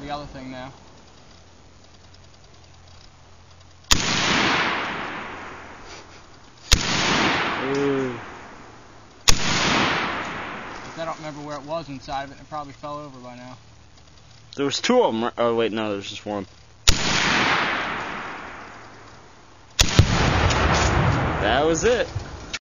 the other thing now. Ooh. I don't remember where it was inside of it, it probably fell over by now. There was two of them. Oh wait, no, there's just one. That was it.